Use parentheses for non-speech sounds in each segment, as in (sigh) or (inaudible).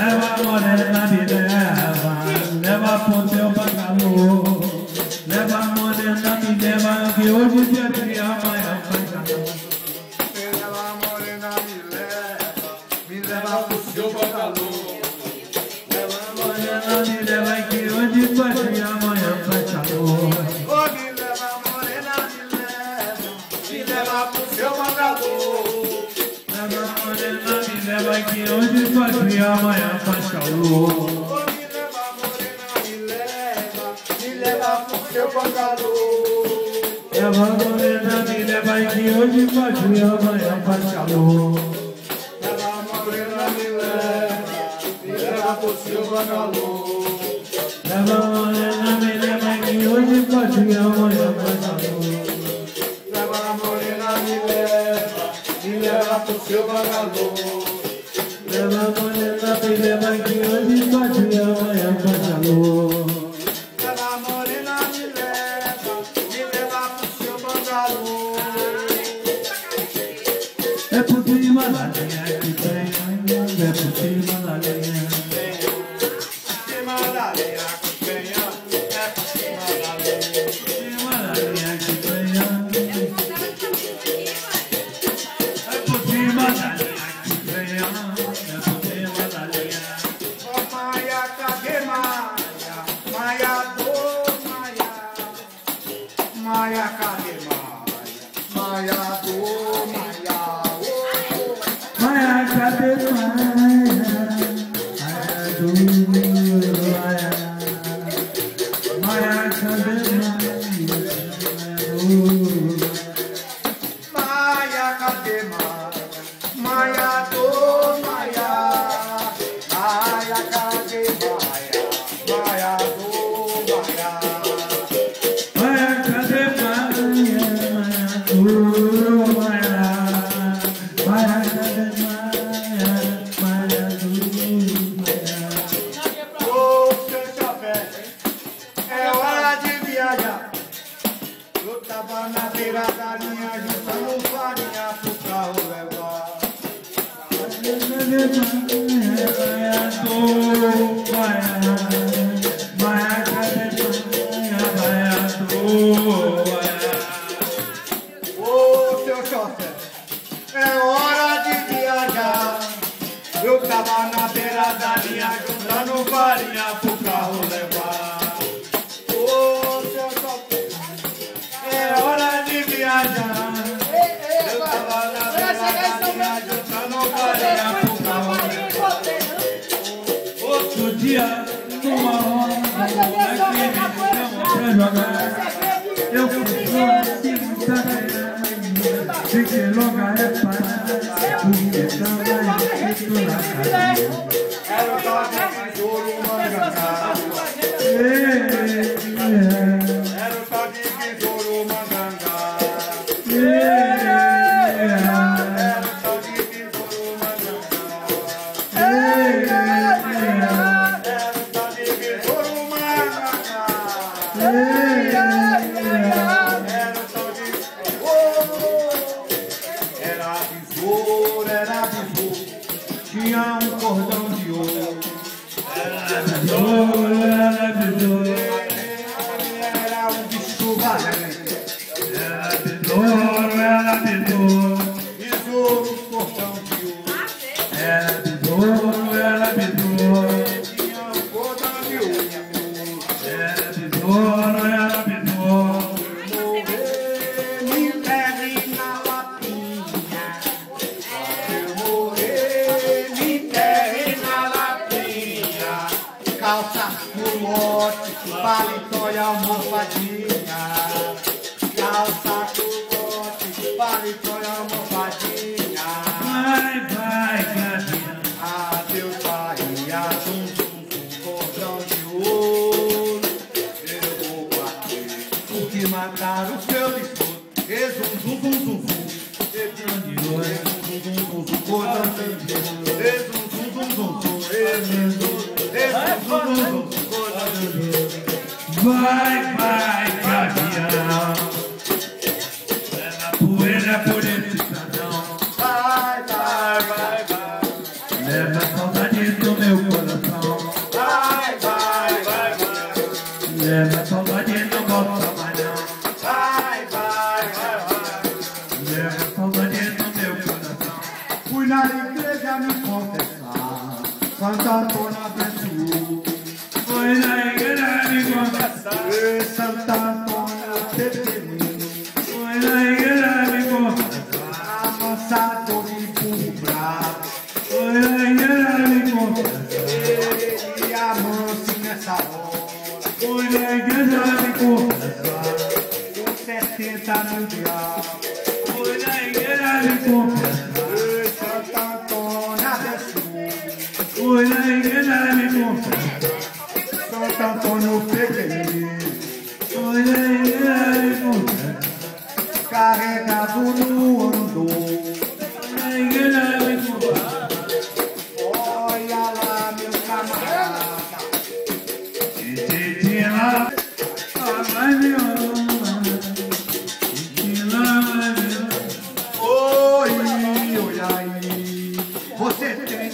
Leva morena, me leva, leva pro teu bacalhau. Leva morena, me leva, que hoje dia amanhã faz calor. Leva morena, me leva, leva, que hoje dia de amanhã faz calor. Leva morena, me leva, me leva pro seu bacalhau. Leva morena, me leva, que hoje dia de amanhã faz calor. Leva morena, me leva, me leva pro seu bacalhau. Leva morena, me leva, que hoje dia de Zoom. Ô, Ramadan. tinha um cordão de ouro. Ela brilhou, ela brilhou. Era um bicho valente. Ela brilhou, ela brilhou. Calça no lote, paletó e almofadinha. Calça no lote, paletó e almofadinha. Vai, vai, gatinha. Adeus, Bahia, zum, zum, zum, cordão de ouro. Eu vou bater, porque mataram o seu biscoito. E zum, zum, zum, zum, zum. E zum, de ouro, e cordão de ouro. E e e zum, zum, zum, cordão de ouro. Vai, vai, gavião. Leva poeira por esse estradão. Vai, vai, vai, vai. Leva Santa Mona,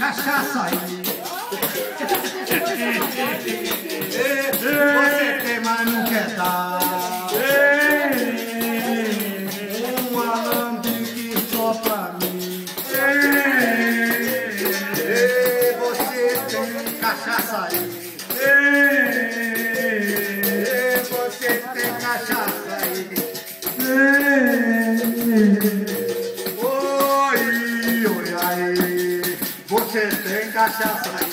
cachaça aí. (laughs) Você tem, mas não quer dar. 吓死了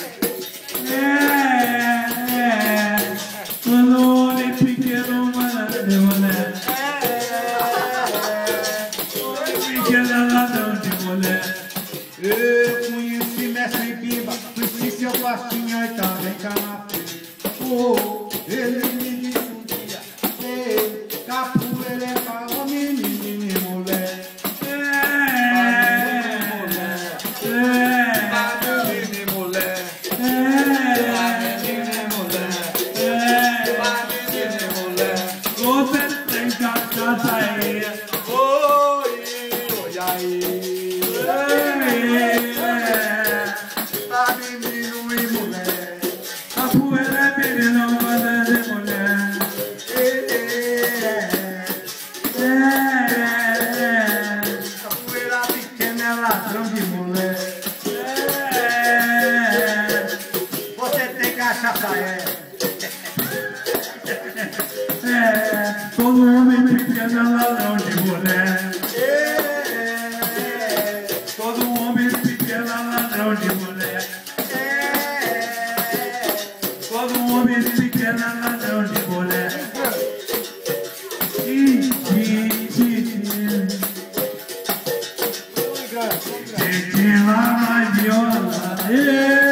Todo homem pequeno é ladrão de mulher. Todo homem pequeno é ladrão de mulher. Todo homem pequeno é ladrão de mulher. E. Tem lá viola.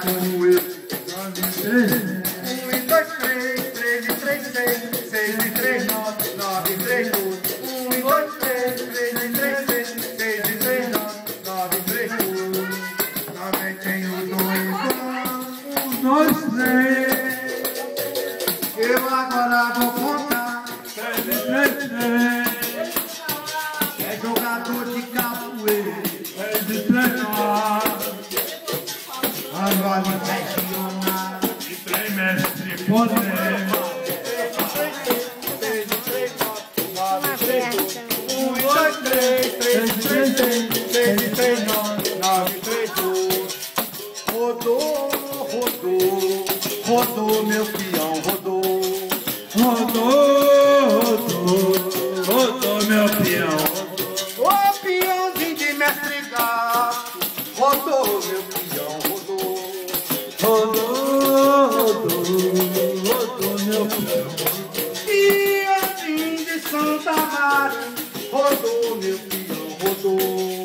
como eu te convidei. 1 e 2, 3, 3 e 3, 6, 6 e 3, 9, 9 e 3, 12. 1 e 2, 3, 3 e 3, 6, 6 e 3, 9, 9 e 3, 12. Também tem o 2, 2, 1, 2, 3. Eu agora vou contar 3 e 3, 3. Rodou, rodou, rodou meu pião, rodou. Rodou, rodou, meu pião, o piãozinho de mestre gato, rodou meu pião, rodou. Rodou, rodou, rodou meu peão. piãozinho assim de Santa Maria, rodou meu pião, rodou.